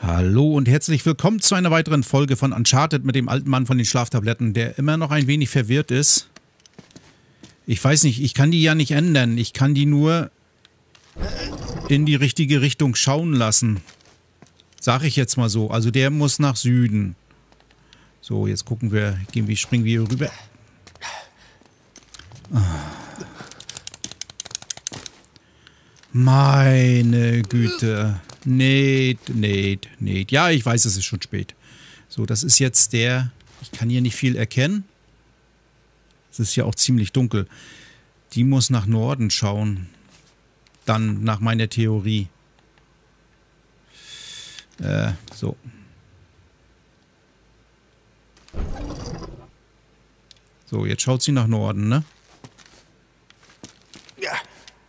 Hallo und herzlich willkommen zu einer weiteren Folge von Uncharted mit dem alten Mann von den Schlaftabletten, der immer noch ein wenig verwirrt ist. Ich weiß nicht, ich kann die ja nicht ändern. Ich kann die nur in die richtige Richtung schauen lassen. Sag ich jetzt mal so. Also der muss nach Süden. So, jetzt gucken wir, gehen wir, springen wir hier rüber. Ah. Meine Güte. Nate, Nate, Nate. Ja, ich weiß, es ist schon spät. So, das ist jetzt der... Ich kann hier nicht viel erkennen. Es ist ja auch ziemlich dunkel. Die muss nach Norden schauen. Dann nach meiner Theorie. Äh, so. So, jetzt schaut sie nach Norden, ne? Ja.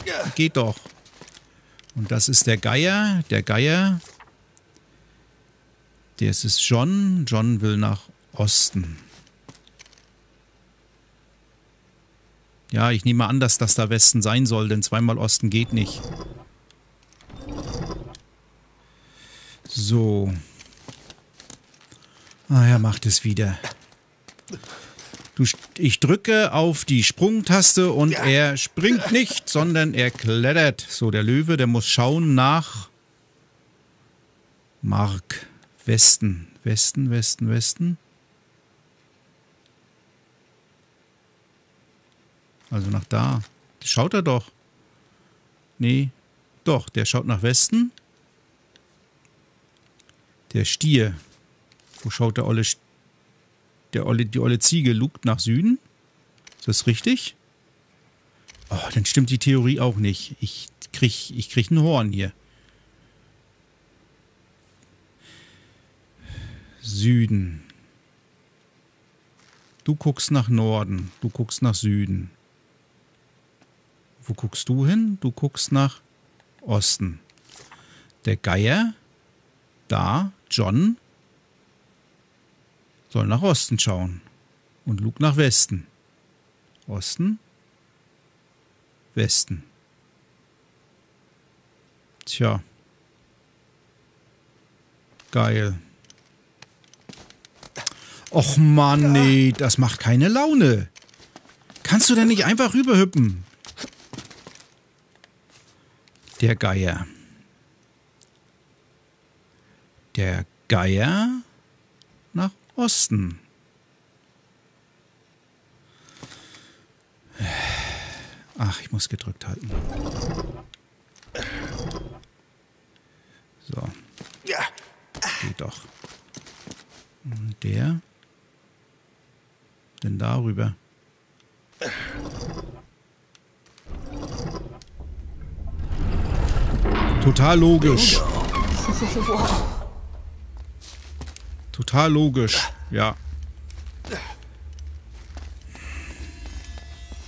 ja. Geht doch. Und das ist der Geier. Der Geier. Das ist John. John will nach Osten. Ja, ich nehme an, dass das da Westen sein soll, denn zweimal Osten geht nicht. So. Ah, er macht es wieder. Du, ich drücke auf die Sprungtaste und ja. er springt nicht, sondern er klettert. So, der Löwe, der muss schauen nach Mark. Westen. Westen, Westen, Westen. Also nach da. Schaut er doch. Nee. Doch, der schaut nach Westen. Der Stier. Wo schaut der olle Stier? Der olle, die olle Ziege lugt nach Süden. Ist das richtig? Oh, dann stimmt die Theorie auch nicht. Ich krieg, ich krieg ein Horn hier. Süden. Du guckst nach Norden. Du guckst nach Süden. Wo guckst du hin? Du guckst nach Osten. Der Geier, da, John, soll nach Osten schauen. Und Luke nach Westen. Osten, Westen. Tja. Geil. Och Mann, nee, das macht keine Laune. Kannst du denn nicht einfach rüberhüppen? Der Geier. Der Geier nach Osten. Ach, ich muss gedrückt halten. So. Ja. Geht doch. Und der? Denn darüber. Total logisch. Total logisch, ja.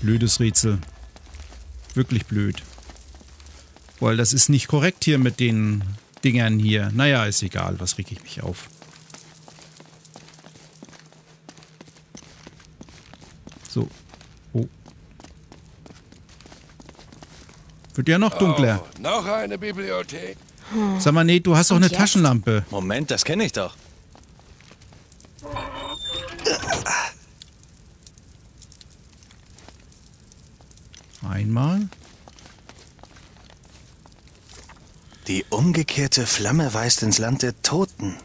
Blödes Rätsel. Wirklich blöd. Weil das ist nicht korrekt hier mit den Dingern hier. Naja, ist egal, was reg ich mich auf. So. Oh. Wird ja noch dunkler. Oh, noch eine Bibliothek. Sag mal, nee, du hast doch eine jetzt? Taschenlampe. Moment, das kenne ich doch. Einmal. Die umgekehrte Flamme weist ins Land der Toten.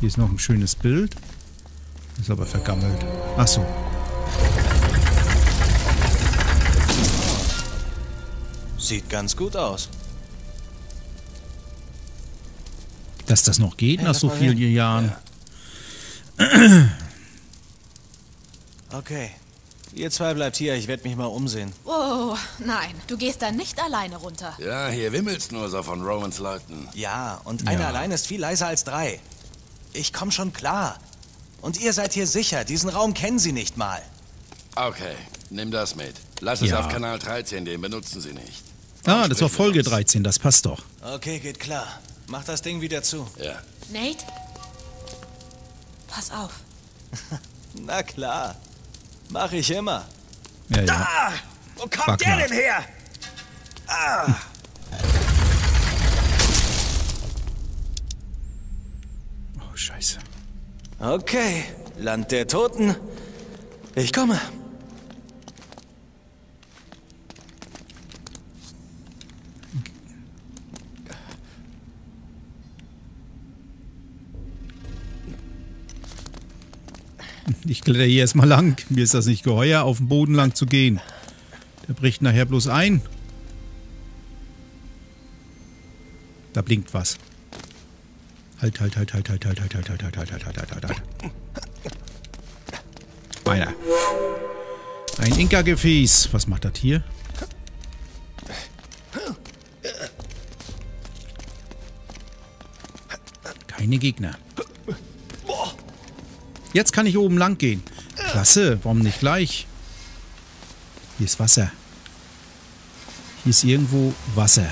Hier ist noch ein schönes Bild. Ist aber vergammelt. Ach so. Sieht ganz gut aus. Dass das noch geht hey, nach so vielen hin. Jahren. Ja. Okay. Ihr zwei bleibt hier, ich werde mich mal umsehen. Oh, nein, du gehst dann nicht alleine runter. Ja, hier wimmelt's nur so von Romans Leuten. Ja, und einer ja. allein ist viel leiser als drei. Ich komm schon klar. Und ihr seid hier sicher, diesen Raum kennen sie nicht mal. Okay, nimm das mit. Lass es auf Kanal 13, den benutzen sie nicht. Ah, das war Folge 13, das passt doch. Okay, geht klar. Mach das Ding wieder zu. Ja. Nate? Pass auf. Na klar. Mach ich immer. Ja, ja. Wo kommt Backnard. der denn her? Ah. Oh, scheiße. Okay, Land der Toten. Ich komme. Kletter hier erstmal lang. Mir ist das nicht geheuer, auf dem Boden lang zu gehen. Der bricht nachher bloß ein. Da blinkt was. Halt, halt, halt, halt, halt, halt, halt, halt, halt, halt, halt, halt, halt, halt, halt. Meiner. Ein Inka-Gefäß. Was macht das hier? Keine Gegner. Jetzt kann ich oben lang gehen. Klasse, warum nicht gleich? Hier ist Wasser. Hier ist irgendwo Wasser.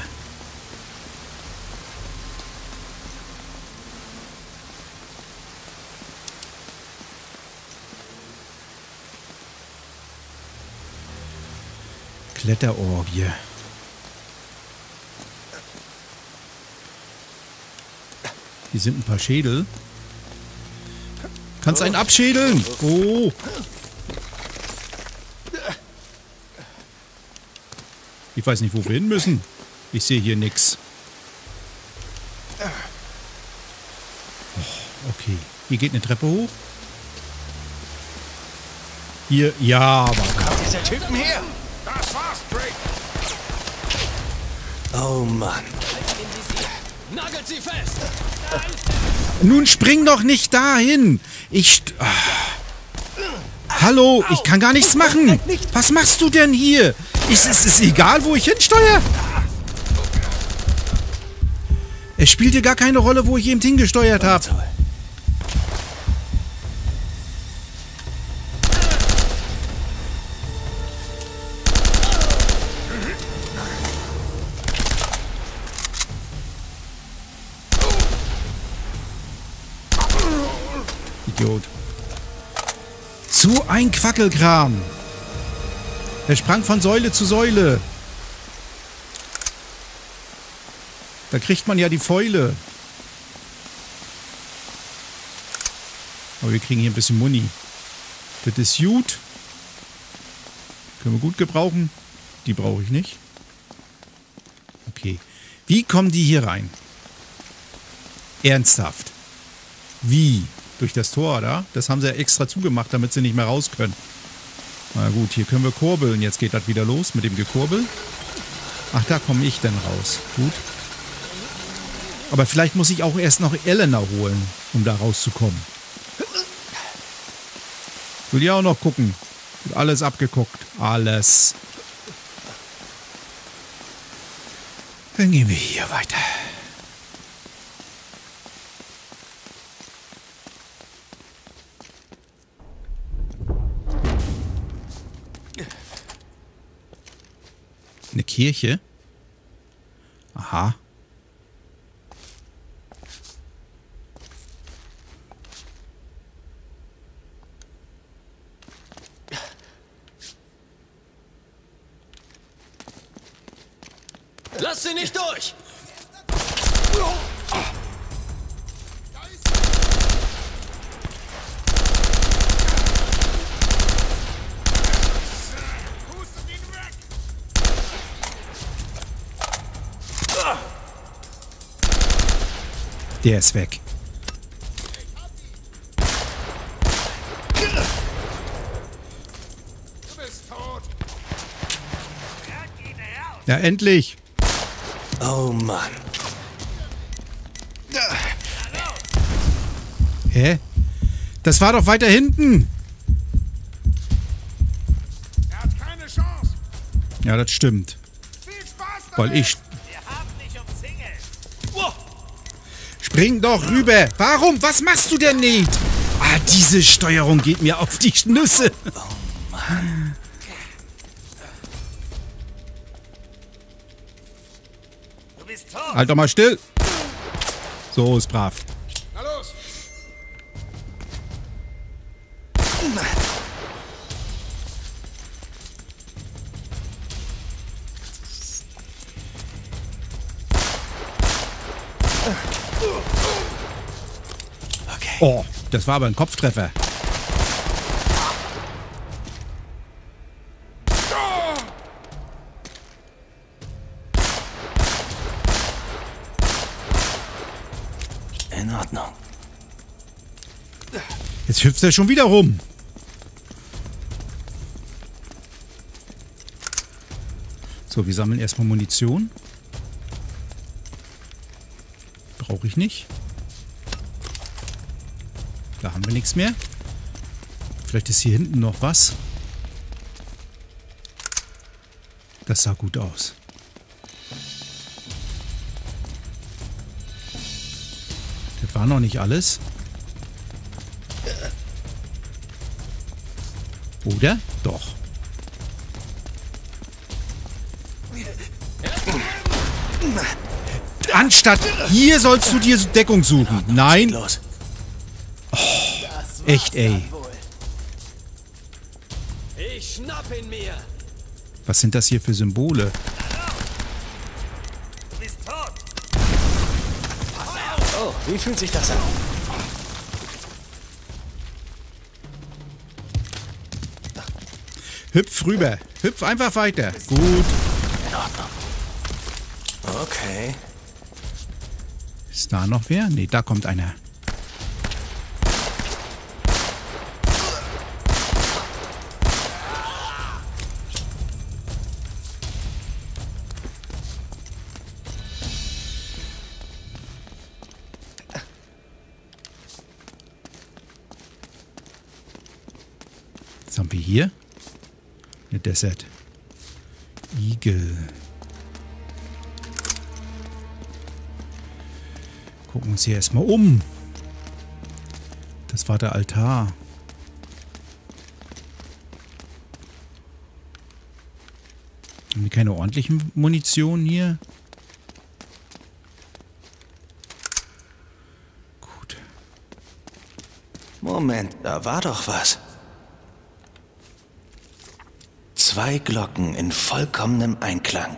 Kletterorgie. Hier sind ein paar Schädel. Kannst einen abschädeln. Oh. Ich weiß nicht, wo wir hin müssen. Ich sehe hier nichts. Okay. Hier geht eine Treppe hoch. Hier, ja, aber... Dieser Typen her. Das war's, Drake. Oh Mann. Nagelt sie fest! Nun spring doch nicht dahin. Ich... Ah. Hallo, ich kann gar nichts machen. Was machst du denn hier? Ist es egal, wo ich hinsteuere? Es spielt dir gar keine Rolle, wo ich eben hingesteuert habe. Ein Quackelkram. Der sprang von Säule zu Säule. Da kriegt man ja die Fäule. Aber wir kriegen hier ein bisschen Muni. Das ist gut. Können wir gut gebrauchen. Die brauche ich nicht. Okay. Wie kommen die hier rein? Ernsthaft. Wie? Durch das Tor, da? Das haben sie ja extra zugemacht, damit sie nicht mehr raus können. Na gut, hier können wir kurbeln. Jetzt geht das wieder los mit dem Gekurbel. Ach, da komme ich denn raus. Gut. Aber vielleicht muss ich auch erst noch Elena holen, um da rauszukommen. Will ja auch noch gucken. Alles abgeguckt. Alles. Dann gehen wir hier weiter. Kirche? Aha. Lass sie nicht durch! Der ist weg. Ja, endlich. Oh Mann. Hä? Das war doch weiter hinten. Er hat keine Chance. Ja, das stimmt. Viel Spaß Weil ich... Spring doch rüber. Warum? Was machst du denn nicht? Ah, diese Steuerung geht mir auf die Schnüsse. Bist tot. Halt doch mal still. So ist brav. Das war aber ein Kopftreffer. In Ordnung. Jetzt hüpft er schon wieder rum. So, wir sammeln erstmal Munition. Brauche ich nicht. Da haben wir nichts mehr. Vielleicht ist hier hinten noch was. Das sah gut aus. Das war noch nicht alles. Oder? Doch. Anstatt hier sollst du dir Deckung suchen. Nein, Los. Echt ey. Ich schnapp ihn mir. Was sind das hier für Symbole? Bist tot. Oh, wie fühlt sich das an? Hüpf rüber. Hüpf einfach weiter. Gut. In Ordnung. Okay. Ist da noch wer? Nee, da kommt einer. Hier? Eine Desert. Igel. Gucken uns hier erstmal um. Das war der Altar. Haben wir keine ordentlichen Munition hier? Gut. Moment, da war doch was. Zwei Glocken in vollkommenem Einklang.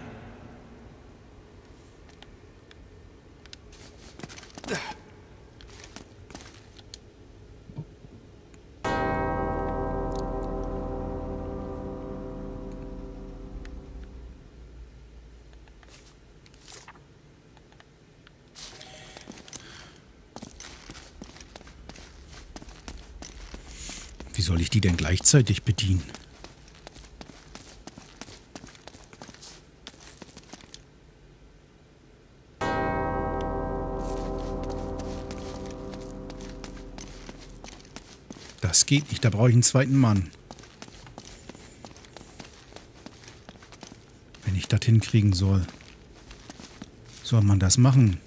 Wie soll ich die denn gleichzeitig bedienen? Geht nicht, da brauche ich einen zweiten Mann. Wenn ich das hinkriegen soll. Soll man das machen?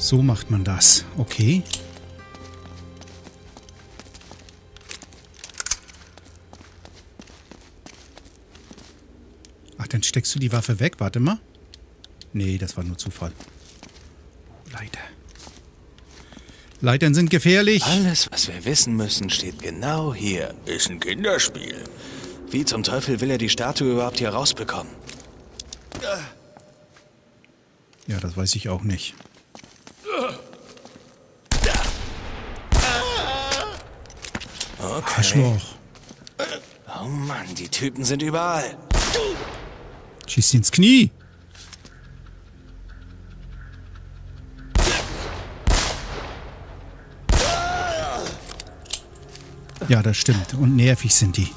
So macht man das. Okay. Ach, dann steckst du die Waffe weg. Warte mal. Nee, das war nur Zufall. Leiter. Leitern sind gefährlich. Alles, was wir wissen müssen, steht genau hier. Ist ein Kinderspiel. Wie zum Teufel will er die Statue überhaupt hier rausbekommen? Ja, das weiß ich auch nicht. Okay. Arschloch. Oh Mann, die Typen sind überall. Schieß ihn ins Knie. Ja, das stimmt. Und nervig sind die.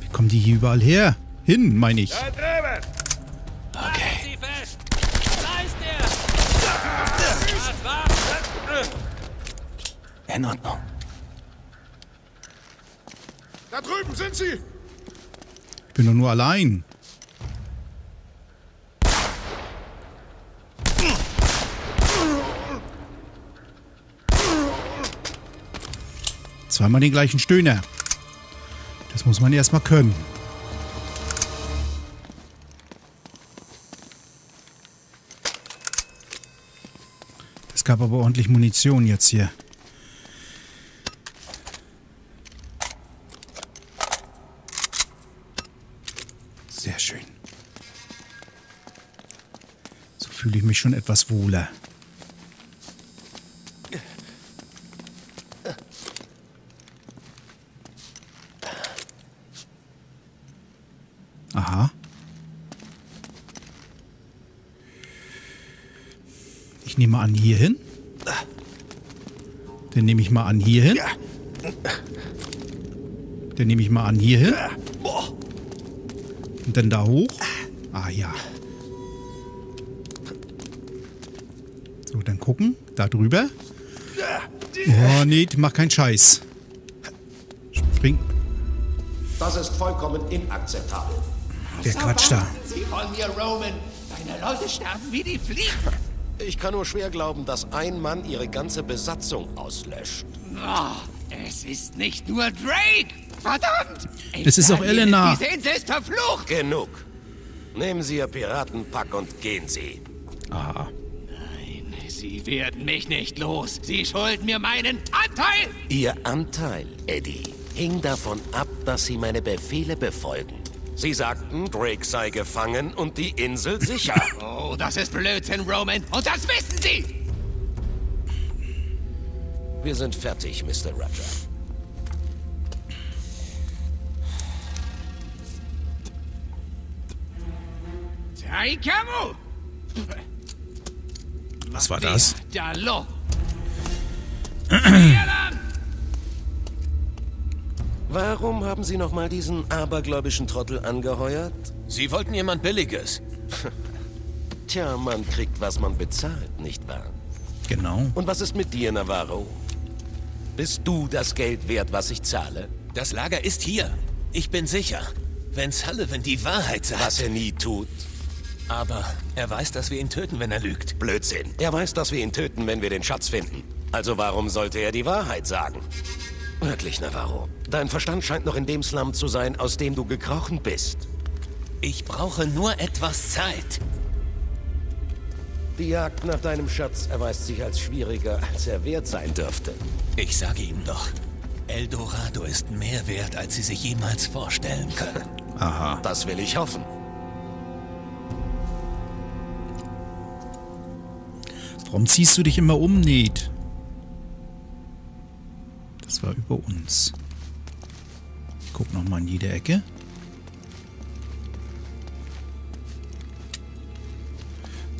Wie kommen die hier überall her? Hin, meine ich. Da drüben. in Ordnung. Da drüben sind sie! Ich bin doch nur allein. Zweimal den gleichen Stöhner. Das muss man erstmal können. Es gab aber ordentlich Munition jetzt hier. Sehr schön. So fühle ich mich schon etwas wohler. Aha. Ich nehme an hier hin. Dann nehme ich mal an hier hin. Dann nehme ich mal an hier hin. Und dann da hoch. Ah ja. So, dann gucken. Da drüber. Oh, nee, mach keinen Scheiß. Spring. Das ist vollkommen inakzeptabel. Der quatscht da. Sie von mir, Roman. Deine Leute sterben wie die Fliegen. Ich kann nur schwer glauben, dass ein Mann ihre ganze Besatzung auslöscht. Oh, es ist nicht nur Drake. Verdammt! Es ist auch Elena. Diese Insel ist verflucht. Genug. Nehmen Sie Ihr Piratenpack und gehen Sie. Aha. Nein, Sie werden mich nicht los. Sie schulden mir meinen Anteil. Ihr Anteil, Eddie, hing davon ab, dass Sie meine Befehle befolgen. Sie sagten, Drake sei gefangen und die Insel sicher. Oh, das ist Blödsinn, Roman. Und das wissen Sie. Wir sind fertig, Mr. Roger. Was war das? Warum haben Sie nochmal diesen abergläubischen Trottel angeheuert? Sie wollten jemand Billiges. Tja, man kriegt, was man bezahlt, nicht wahr? Genau. Und was ist mit dir, Navarro? Bist du das Geld wert, was ich zahle? Das Lager ist hier. Ich bin sicher. Wenn Sullivan die Wahrheit sagt. Was er nie tut. Aber er weiß, dass wir ihn töten, wenn er lügt. Blödsinn. Er weiß, dass wir ihn töten, wenn wir den Schatz finden. Also warum sollte er die Wahrheit sagen? Wirklich, Navarro. Dein Verstand scheint noch in dem Slum zu sein, aus dem du gekrochen bist. Ich brauche nur etwas Zeit. Die Jagd nach deinem Schatz erweist sich als schwieriger, als er wert sein dürfte. Ich sage ihm doch, Eldorado ist mehr wert, als Sie sich jemals vorstellen können. Aha. Das will ich hoffen. Warum ziehst du dich immer um, Ned? Das war über uns. Ich guck noch mal in jede Ecke.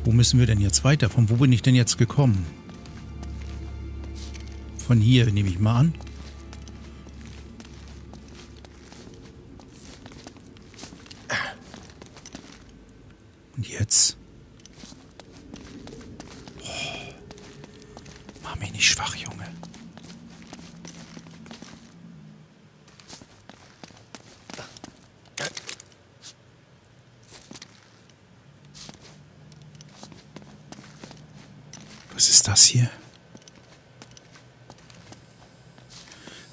Wo müssen wir denn jetzt weiter? Von wo bin ich denn jetzt gekommen? Von hier, nehme ich mal an. Und jetzt? Mach mich nicht schwach, Junge. Was ist das hier?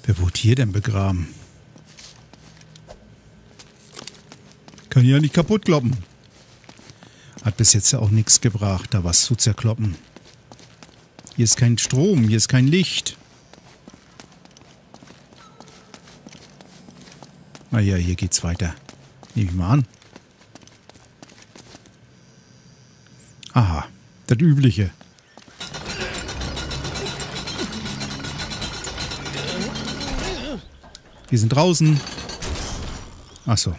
Wer wurde hier denn begraben? Kann ja nicht kaputt kloppen. Hat bis jetzt ja auch nichts gebracht, da was zu zerkloppen. Hier ist kein Strom, hier ist kein Licht. Ah ja, hier geht's weiter. Nehme ich mal an. Aha, das Übliche. Wir sind draußen. Ach so.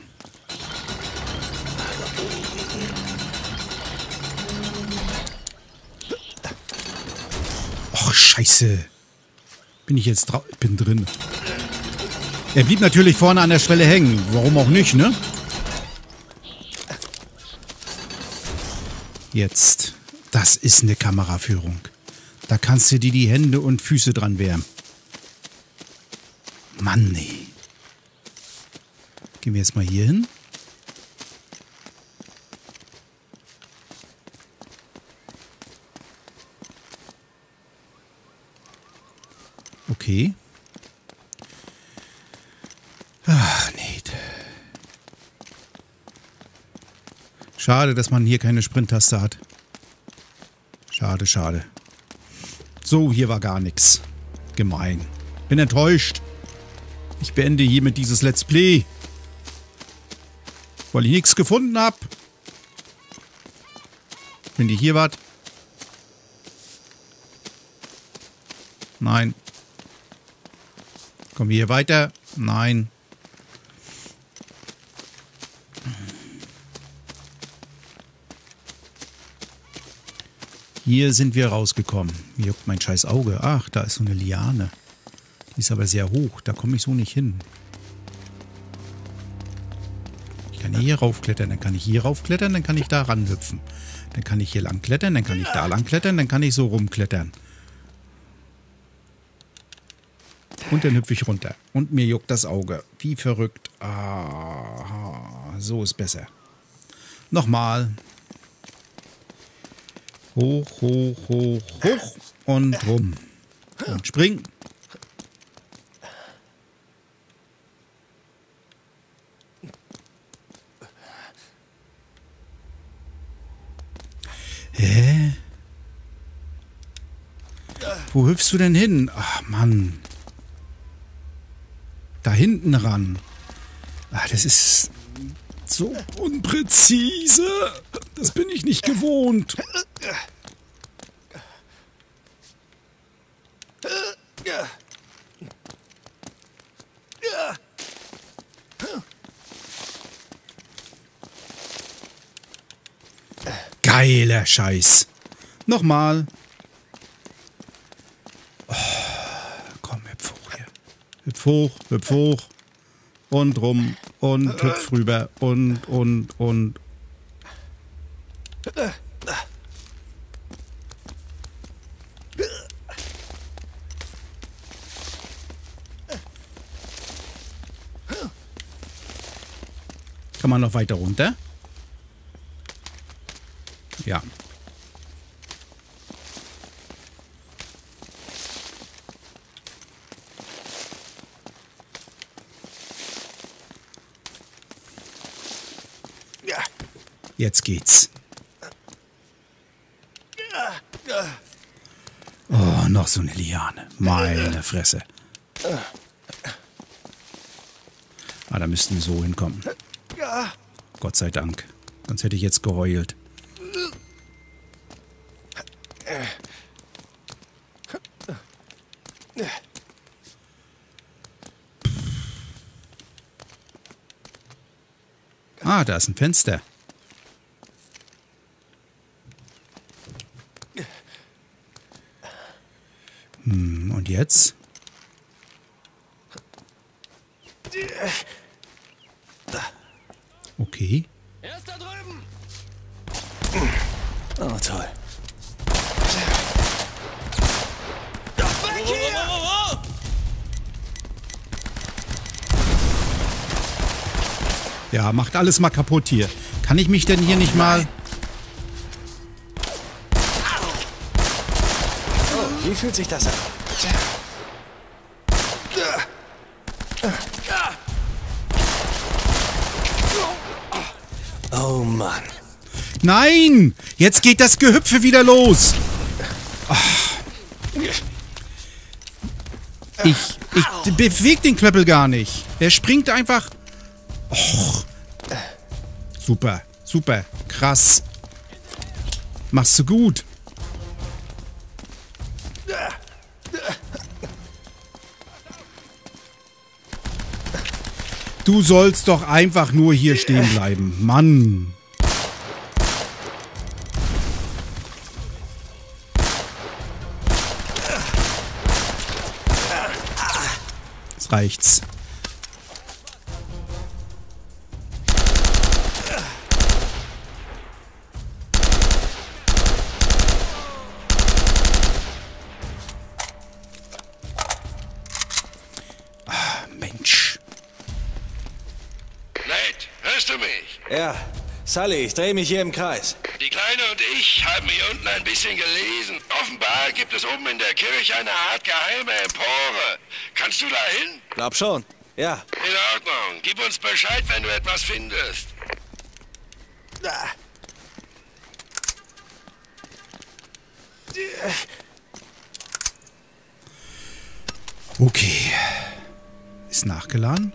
Och, scheiße. Bin ich jetzt drau... Ich bin drin. Er blieb natürlich vorne an der Schwelle hängen. Warum auch nicht, ne? Jetzt. Das ist eine Kameraführung. Da kannst du dir die Hände und Füße dran wärmen. Mann, nee. Gehen wir jetzt mal hier hin. Okay. Ach, nee. Schade, dass man hier keine Sprinttaste hat. Schade, schade. So, hier war gar nichts. Gemein. Bin enttäuscht. Ich beende hiermit dieses Let's Play. Weil ich nichts gefunden habe. Wenn ihr hier wart. Nein. Kommen wir hier weiter? Nein. Hier sind wir rausgekommen. Mir juckt mein scheiß Auge. Ach, da ist so eine Liane. Die ist aber sehr hoch. Da komme ich so nicht hin. Hier raufklettern. Dann kann ich hier raufklettern. Dann kann ich da ranhüpfen. Dann kann ich hier lang klettern. Dann kann ich da lang klettern. Dann kann ich so rumklettern. Und dann hüpfe ich runter. Und mir juckt das Auge. Wie verrückt. Ah, so ist besser. Nochmal. Hoch, hoch, hoch, hoch und rum. Und spring. Wo hüpfst du denn hin? Ach, Mann. Da hinten ran. Ah, das ist so unpräzise. Das bin ich nicht gewohnt. Geiler Scheiß. Nochmal. Oh, komm, hüpf hoch hier. Hüpf hoch, hüpf hoch. Und rum. Und hüpf rüber. Und, und, und. Kann man noch weiter runter? Ja. Jetzt geht's. Oh, noch so eine Liane. Meine Fresse. Ah, da müssten wir so hinkommen. Gott sei Dank. Sonst hätte ich jetzt geheult. Ah, da ist ein Fenster. Und jetzt? Okay. Er ist da drüben! Oh, toll. Weg hier! Ja, macht alles mal kaputt hier. Kann ich mich denn hier nicht mal... Wie fühlt sich das an? Oh Mann. Nein! Jetzt geht das Gehüpfe wieder los. Ach. Ich, ich bewege den Klöppel gar nicht. Er springt einfach... Och. Super, super, krass. Machst du gut. Du sollst doch einfach nur hier stehen bleiben. Mann. Jetzt reicht's. Ja, Sully, ich drehe mich hier im Kreis. Die Kleine und ich haben hier unten ein bisschen gelesen. Offenbar gibt es oben in der Kirche eine Art geheime Empore. Kannst du da hin? Glaub schon, ja. In Ordnung. Gib uns Bescheid, wenn du etwas findest. Ah. Okay. Ist nachgeladen.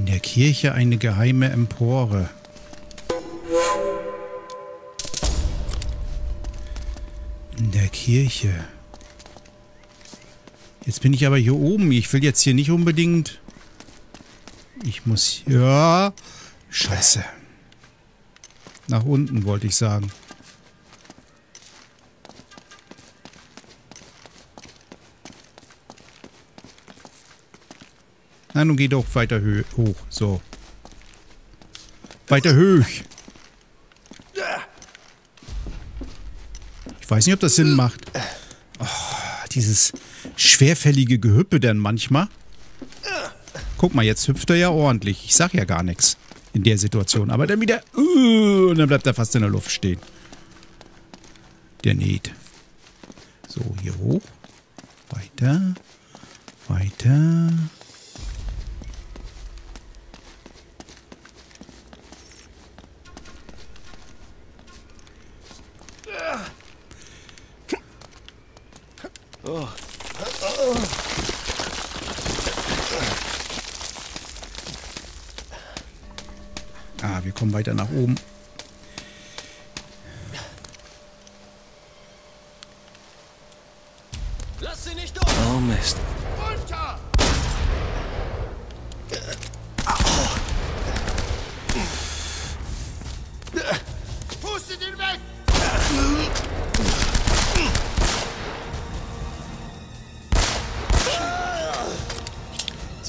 In der Kirche eine geheime Empore. In der Kirche. Jetzt bin ich aber hier oben. Ich will jetzt hier nicht unbedingt... Ich muss... Ja... Scheiße. Nach unten wollte ich sagen. Nein, nun geh doch weiter hoch. So. Weiter hoch. Ich weiß nicht, ob das Sinn macht. Oh, dieses schwerfällige Gehüppe dann manchmal. Guck mal, jetzt hüpft er ja ordentlich. Ich sag ja gar nichts in der Situation. Aber dann wieder... Uh, und dann bleibt er fast in der Luft stehen. Der näht. So, hier hoch. Weiter. Weiter. Ah, wir kommen weiter nach oben.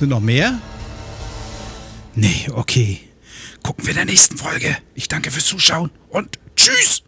Sind noch mehr? Nee, okay. Gucken wir in der nächsten Folge. Ich danke fürs Zuschauen und tschüss!